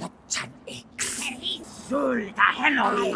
Lotsan X. Sulta Henry.